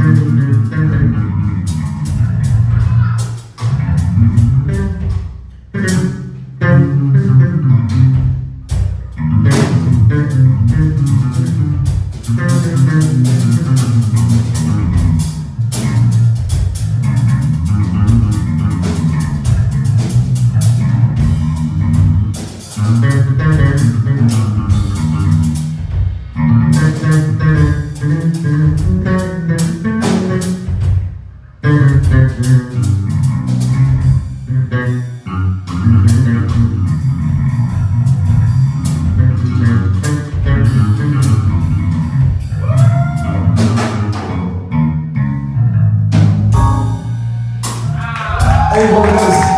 Mm-hmm. Hey, welcome to